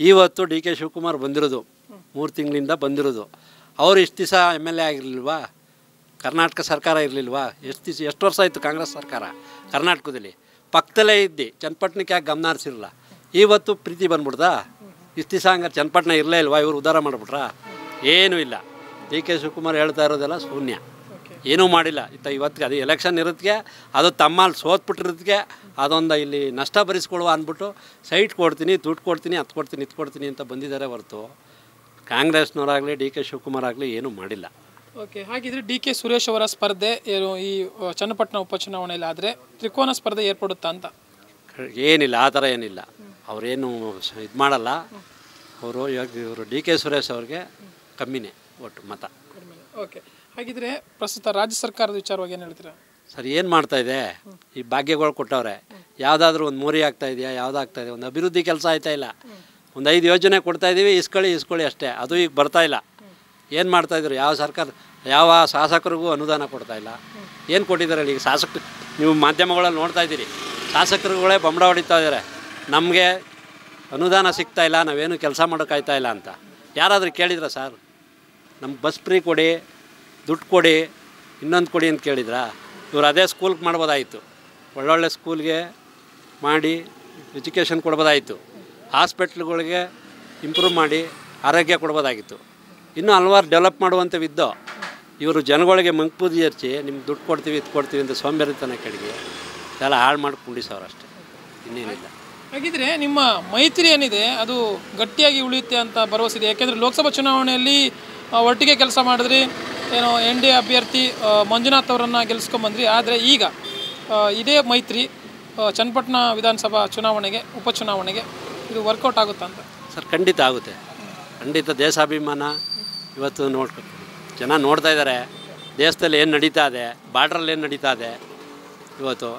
ಇವತ್ತು D K Shivakumar ಬಂದಿರೋದು, ಮೂರು ತಿಂಗಳಿಂದ ಬಂದಿರೋದು. ಅವ್ರು ಇಷ್ಟು ದಿವಸ ಎಂ ಎಲ್ ಎ ಆಗಿರಲಿಲ್ವಾ? ಕರ್ನಾಟಕ ಸರ್ಕಾರ ಇರಲಿಲ್ವಾ? ಎಷ್ಟು ದಿವಸ, ಎಷ್ಟು ವರ್ಷ ಆಯಿತು ಕಾಂಗ್ರೆಸ್ ಸರ್ಕಾರ ಕರ್ನಾಟಕದಲ್ಲಿ? ಪಕ್ಕದಲ್ಲೇ ಇದ್ದು, ಚನ್ನಪಟ್ಟಣಕ್ಕೆ ಯಾಕೆ ಗಮನ ಹರಿಸಿರಲ್ಲ? ಇವತ್ತು ಪ್ರೀತಿ ಬಂದ್ಬಿಡ್ದಾ? ಇಷ್ಟು ದಿವಸ ಹಂಗಾರೆ ಚನ್ನಪಟ್ಟಣ ಇರಲೇ ಇಲ್ವಾ? ಇವರು ಉದ್ಧಾರ ಮಾಡಿಬಿಟ್ರಾ? ಏನೂ ಇಲ್ಲ. ಡಿ ಕೆ ಶಿವಕುಮಾರ್ ಹೇಳ್ತಾ ಇರೋದೆಲ್ಲ ಶೂನ್ಯ. ಏನೂ ಮಾಡಿಲ್ಲ. ಇತ್ತ ಇವತ್ತಿಗೆ ಅದು ಎಲೆಕ್ಷನ್ ಇರೋದಕ್ಕೆ ಅದು ತಮ್ಮಲ್ಲಿ ಸೋತ್ಬಿಟ್ಟಿರೋದಕ್ಕೆ ಅದೊಂದು ಇಲ್ಲಿ ನಷ್ಟ ಭರಿಸ್ಕೊಳ್ಳುವ ಅಂದ್ಬಿಟ್ಟು ಸೈಟ್ ಕೊಡ್ತೀನಿ ದುಡ್ಡು ಕೊಡ್ತೀನಿ ಹತ್ತು ಕೊಡ್ತೀನಿ ಇದು ಕೊಡ್ತೀನಿ ಅಂತ ಬಂದಿದ್ದಾರೆ ಹೊರತು ಕಾಂಗ್ರೆಸ್ನವರಾಗಲಿ ಡಿ ಕೆ ಶಿವಕುಮಾರ್ ಆಗಲಿ ಏನೂ ಮಾಡಿಲ್ಲ. ಓಕೆ ಹಾಗಿದ್ರೆ ಡಿ ಕೆ ಸುರೇಶ್ ಅವರ ಸ್ಪರ್ಧೆ ಏನು ಈ ಚನ್ನಪಟ್ಟಣ ಉಪಚುನಾವಣೆಯಲ್ಲಿ ಆದರೆ ತ್ರಿಕೋನ ಸ್ಪರ್ಧೆ ಏರ್ಪಡುತ್ತಾ ಅಂತ? ಏನಿಲ್ಲ ಆ ಥರ ಏನಿಲ್ಲ. ಅವರೇನು ಇದು ಮಾಡಲ್ಲ. ಅವರು ಇವಾಗ ಇವರು ಡಿ ಕೆ ಸುರೇಶ್ ಅವ್ರಿಗೆ ಕಮ್ಮಿನೇ ಒಟ್ಟು ಮತ. ಓಕೆ. ಹಾಗಿದ್ರೆ ಪ್ರಸ್ತುತ ರಾಜ್ಯ ಸರ್ಕಾರದ ವಿಚಾರವಾಗಿ ಏನು ಹೇಳ್ತೀರಾ? ಸರ್, ಏನು ಮಾಡ್ತಾ ಇದೆ? ಈ ಭಾಗ್ಯಗಳು ಕೊಟ್ಟವ್ರೆ. ಯಾವುದಾದ್ರೂ ಒಂದು ಮೋರಿ ಆಗ್ತಾ ಇದೆಯಾ? ಯಾವುದಾಗ್ತಾ ಇದೆ? ಒಂದು ಅಭಿವೃದ್ಧಿ ಕೆಲಸ ಆಯ್ತಾ ಇಲ್ಲ? ಒಂದು ಐದು ಯೋಜನೆ ಕೊಡ್ತಾ ಇದ್ದೀವಿ ಇಸ್ಕೊಳ್ಳಿ ಇಸ್ಕೊಳ್ಳಿ ಅಷ್ಟೇ. ಅದು ಈಗ ಬರ್ತಾ ಇಲ್ಲ. ಏನು ಮಾಡ್ತಾಯಿದ್ರು ಯಾವ ಸರ್ಕಾರ, ಯಾವ ಶಾಸಕರಿಗೂ ಅನುದಾನ ಕೊಡ್ತಾ ಇಲ್ಲ. ಏನು ಕೊಟ್ಟಿದ್ದಾರೆ ಈಗ ಶಾಸಕ, ನೀವು ಮಾಧ್ಯಮಗಳಲ್ಲಿ ನೋಡ್ತಾ ಇದ್ದೀರಿ. ಶಾಸಕರುಗಳೇ ಬಂಬಡ ಹೊಡಿತಾ ಇದ್ದಾರೆ. ನಮಗೆ ಅನುದಾನ ಸಿಗ್ತಾ ಇಲ್ಲ, ನಾವೇನು ಕೆಲಸ ಮಾಡೋಕ್ಕಾಯ್ತಾ ಇಲ್ಲ ಅಂತ. ಯಾರಾದರೂ ಕೇಳಿದ್ರ ಸರ್? ನಮ್ಗೆ ಬಸ್ ಫ್ರೀ ಕೊಡಿ ದುಡ್ಡು ಕೊಡಿ, ಇನ್ನೊಂದು ಕೊಡಿ ಅಂತ ಕೇಳಿದ್ರಾ? ಇವ್ರು ಅದೇ ಸ್ಕೂಲ್ಗೆ ಮಾಡ್ಬೋದಾಯಿತು. ಒಳ್ಳೊಳ್ಳೆ ಸ್ಕೂಲ್ಗೆ ಮಾಡಿ ಎಜುಕೇಷನ್ ಕೊಡ್ಬೋದಾಯಿತು. ಹಾಸ್ಪಿಟ್ಲ್ಗಳಿಗೆ ಇಂಪ್ರೂವ್ ಮಾಡಿ ಆರೋಗ್ಯ ಕೊಡ್ಬೋದಾಗಿತ್ತು. ಇನ್ನೂ ಹಲವಾರು ಡೆವಲಪ್ ಮಾಡುವಂಥವಿದ್ದೋ ಇವರು ಜನಗಳಿಗೆ ಮಂಕ್ಬೂದಿ ಹರ್ಚಿ ನಿಮ್ಗೆ ದುಡ್ಡು ಕೊಡ್ತೀವಿ, ಇದು ಕೊಡ್ತೀವಿ ಅಂತ ಸೋಂಬೇರಿತನ ಕಡೆಗೆ ಎಲ್ಲ ಹಾಳು ಮಾಡಿ ಕುಂಡಿಸೋರು ಅಷ್ಟೇ. ಇನ್ನೇನಿಲ್ಲ. ಹಾಗಿದ್ರೆ ನಿಮ್ಮ ಮೈತ್ರಿ ಏನಿದೆ, ಅದು ಗಟ್ಟಿಯಾಗಿ ಉಳಿಯುತ್ತೆ ಅಂತ ಭರವಸೆ ಇದೆ. ಯಾಕೆಂದರೆ ಲೋಕಸಭಾ ಚುನಾವಣೆಯಲ್ಲಿ ಒಟ್ಟಿಗೆ ಕೆಲಸ ಮಾಡಿದ್ರಿ ಏನೋ ಎನ್ ಡಿ ಅಭ್ಯರ್ಥಿ ಮಂಜುನಾಥ್ ಅವರನ್ನು ಗೆಲ್ಲಿಸ್ಕೊಂಬಂದ್ರಿ ಆದರೆ ಈಗ ಇದೇ ಮೈತ್ರಿ ಚನ್ನಪಟ್ಟಣ ವಿಧಾನಸಭಾ ಚುನಾವಣೆಗೆ, ಉಪಚುನಾವಣೆಗೆ ಇದು ವರ್ಕೌಟ್ ಆಗುತ್ತಾ ಅಂತ. ಸರ್, ಖಂಡಿತ ಆಗುತ್ತೆ. ಖಂಡಿತ ದೇಶಾಭಿಮಾನ ಇವತ್ತು ನೋಡ್ಕೊ ಜನ ನೋಡ್ತಾ ಇದ್ದಾರೆ ದೇಶದಲ್ಲಿ ಏನು ನಡೀತಾ ಇದೆ, ಬಾರ್ಡ್ರಲ್ಲಿ ಏನು ನಡೀತಾ ಇದೆ ಇವತ್ತು.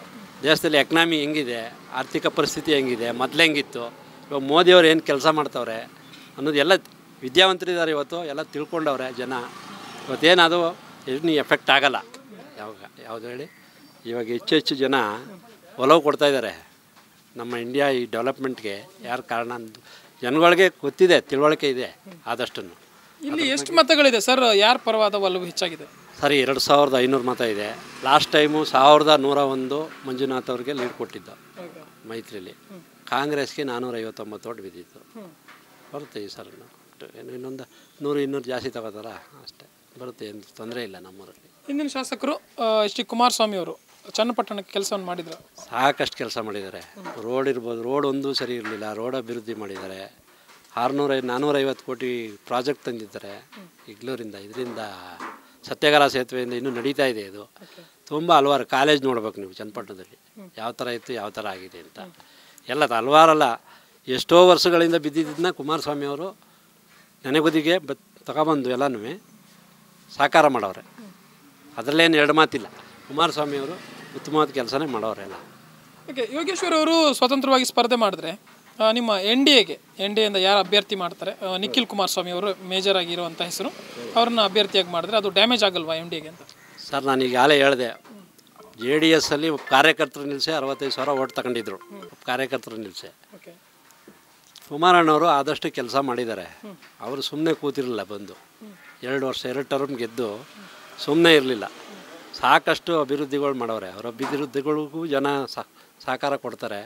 ದೇಶದಲ್ಲಿ ಎಕನಾಮಿ ಹೆಂಗಿದೆ, ಆರ್ಥಿಕ ಪರಿಸ್ಥಿತಿ ಹೆಂಗಿದೆ, ಮೊದಲು ಹೆಂಗಿತ್ತು, ಇವಾಗ ಮೋದಿಯವ್ರು ಏನು ಕೆಲಸ ಮಾಡ್ತವ್ರೆ ಅನ್ನೋದು ಎಲ್ಲ ವಿದ್ಯಾವಂತರಿದ್ದಾರೆ ಇವತ್ತು, ಎಲ್ಲ ತಿಳ್ಕೊಂಡವ್ರೆ ಜನ. ಇವತ್ತೇನದು ಏನು ಎಫೆಕ್ಟ್ ಆಗಲ್ಲ. ಯಾವಾಗ ಯಾವುದು ಹೇಳಿ? ಇವಾಗ ಹೆಚ್ಚು ಹೆಚ್ಚು ಜನ ಒಲವು ಕೊಡ್ತಾ ಇದ್ದಾರೆ. ನಮ್ಮ ಇಂಡಿಯಾ ಈ ಡೆವಲಪ್ಮೆಂಟ್ಗೆ ಯಾರು ಕಾರಣ ಜನಗಳಿಗೆ ಗೊತ್ತಿದೆ ತಿಳುವಳಿಕೆ ಇದೆ ಆದಷ್ಟು ಇಲ್ಲಿ ಎಷ್ಟು ಮತಗಳಿದೆ? ಸರ್ ಯಾರ ಪರವಾದ ಒಲವು ಹೆಚ್ಚಾಗಿದೆ? ಸರಿ ಎರಡು ಸಾವಿರದ ಐನೂರು ಮತ ಇದೆ. ಲಾಸ್ಟ್ ಟೈಮು ಸಾವಿರದ ನೂರ ಒಂದು ಮಂಜುನಾಥ್ ಅವ್ರಿಗೆ ಲೀಡ್ ಕೊಟ್ಟಿದ್ದು ಮೈತ್ರಿಲಿ. ಕಾಂಗ್ರೆಸ್ಗೆ ನಾನ್ನೂರ ಐವತ್ತೊಂಬತ್ತು ಓಟ್ ಬಿದ್ದಿತ್ತು. ಬರುತ್ತೆ ಈ ಸರ್ ಏನು ಇನ್ನೊಂದು ನೂರು ಇನ್ನೂರು ಜಾಸ್ತಿ ತಗೋತಾರ? ಅಷ್ಟೇ. ಬರುತ್ತೆ ಏನು ತೊಂದರೆ ಇಲ್ಲ ನಮ್ಮೂರಲ್ಲಿ. ಹಿಂದಿನ ಶಾಸಕರು ಎಚ್. ಡಿ. ಕುಮಾರಸ್ವಾಮಿ ಅವರು ಚನ್ನಪಟ್ಟಣಕ್ಕೆ ಕೆಲಸವನ್ನು ಮಾಡಿದ್ರು. ಸಾಕಷ್ಟು ಕೆಲಸ ಮಾಡಿದ್ದಾರೆ. ರೋಡ್ ಇರ್ಬೋದು ರೋಡ್ ಒಂದೂ ಸರಿ ಇರಲಿಲ್ಲ. ರೋಡ್ ಅಭಿವೃದ್ಧಿ ಮಾಡಿದ್ದಾರೆ. ಆರುನೂರ ನಾನ್ನೂರೈವತ್ತು ಕೋಟಿ ಪ್ರಾಜೆಕ್ಟ್ ತಂದಿದ್ದಾರೆ. ಇಗ್ಲೂರಿಂದ ಇದರಿಂದ ಸತ್ಯಾಗ್ರಹ ಸೇತುವೆಯಿಂದ ಇನ್ನೂ ನಡೀತಾ ಇದೆ ಇದು. ತುಂಬ ಹಲವಾರು ಕಾಲೇಜ್ ನೋಡ್ಬೇಕು ನೀವು ಚನ್ನಪಟ್ಟಣದಲ್ಲಿ. ಯಾವ ಥರ ಇತ್ತು ಯಾವ ಥರ ಆಗಿದೆ ಅಂತ. ಎಲ್ಲ ಹಲವಾರಲ್ಲ ಎಷ್ಟೋ ವರ್ಷಗಳಿಂದ ಬಿದ್ದಿದ್ದನ್ನ ಕುಮಾರಸ್ವಾಮಿ ಅವರು ನೆನೆಗುದಿಗೆ ಬ ತಗೊಬಂದು ಎಲ್ಲನೂ ಸಾಕಾರ ಮಾಡೋರೆ. ಅದರಲ್ಲೇನು ಎರಡು ಮಾತಿಲ್ಲ. ಕುಮಾರಸ್ವಾಮಿ ಅವರು ಉತ್ತಮವಾದ ಕೆಲಸನೇ ಮಾಡೋರೆಲ್ಲ ಓಕೆ ಯೋಗೇಶ್ವರ್ ಅವರು ಸ್ವತಂತ್ರವಾಗಿ ಸ್ಪರ್ಧೆ ಮಾಡಿದ್ರೆ ನಿಮ್ಮ ಎನ್ ಡಿ ಎಗೆ ಎನ್ ಡಿ ಎಂದ ಯಾರು ಅಭ್ಯರ್ಥಿ ಮಾಡ್ತಾರೆ ನಿಖಿಲ್ ಕುಮಾರಸ್ವಾಮಿ ಅವರು ಮೇಜರ್ ಆಗಿರುವಂಥ ಹೆಸರು ಅವ್ರನ್ನ ಅಭ್ಯರ್ಥಿಯಾಗಿ ಮಾಡಿದ್ರೆ ಅದು ಡ್ಯಾಮೇಜ್ ಆಗಲ್ವಾ ಎನ್ ಡಿ ಎಗೆ ಅಂತ? ಸರ್ ನಾನು ಈಗಾಗಲೇ ಹೇಳಿದೆ ಜೆ ಡಿ ಎಸ್ಸಲ್ಲಿ ಕಾರ್ಯಕರ್ತರು ನಿಲ್ಲಿಸಿ ಅರವತ್ತೈದು ಸಾವಿರ ಓಟ್ ತಗೊಂಡಿದ್ರು. ಕಾರ್ಯಕರ್ತರು ನಿಲ್ಲಿಸಿ ಓಕೆ. ಕುಮಾರಣ್ಣವರು ಆದಷ್ಟು ಕೆಲಸ ಮಾಡಿದ್ದಾರೆ. ಅವರು ಸುಮ್ಮನೆ ಕೂತಿರಲಿಲ್ಲ ಬಂದು. ಎರಡು ವರ್ಷ, ಎರಡು ಟರ್ಮ್ ಗೆದ್ದು ಸುಮ್ಮನೆ ಇರಲಿಲ್ಲ. ಸಾಕಷ್ಟು ಅಭಿವೃದ್ಧಿಗಳು ಮಾಡವ್ರೆ ಅವ್ರ ಅಭಿವೃದ್ಧಿಗಳಿಗೂ ಜನ ಸಹಕಾರ ಕೊಡ್ತಾರೆ.